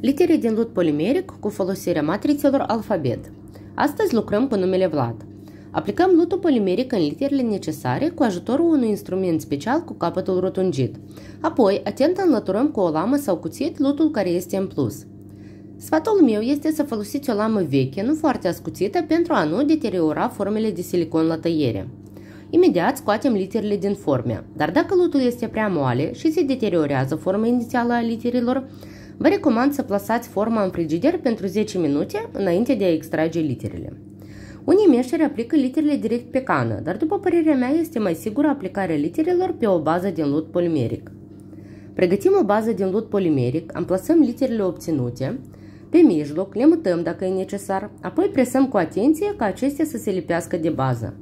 Litere din lut polimeric cu folosirea matrițelor alfabet. Astăzi lucrăm cu numele Vlad. Aplicăm lutul polimeric în literele necesare cu ajutorul unui instrument special cu capătul rotungit. Apoi, atent înlăturăm cu o lamă sau cuțit lutul care este în plus. Sfatul meu este să folosiți o lamă veche, nu foarte ascuțită, pentru a nu deteriora formele de silicon la tăiere. Imediat scoatem literele din forme, dar dacă lutul este prea moale și se deteriorează forma inițială a literilor, Vă recomand să plasați forma în frigider pentru 10 minute înainte de a extrage literele. Unii meșteri aplică literele direct pe cană, dar după părerea mea este mai sigură aplicarea literelor pe o bază din lut polimeric. Pregătim o bază din lut polimeric, amplasăm literele obținute, pe mijloc le mutăm dacă e necesar, apoi presăm cu atenție ca acestea să se lipească de bază.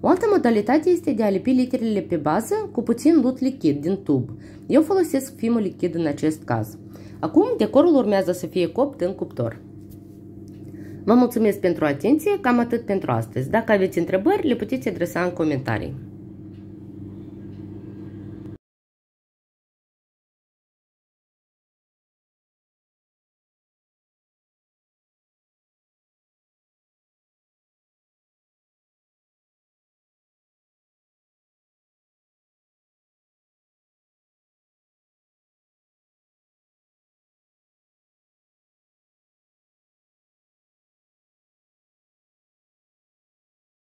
O altă modalitate este de a lipi literele pe bază cu puțin lut lichid din tub. Eu folosesc fimul lichid în acest caz. Acum decorul urmează să fie copt în cuptor. Vă mulțumesc pentru atenție, cam atât pentru astăzi. Dacă aveți întrebări, le puteți adresa în comentarii.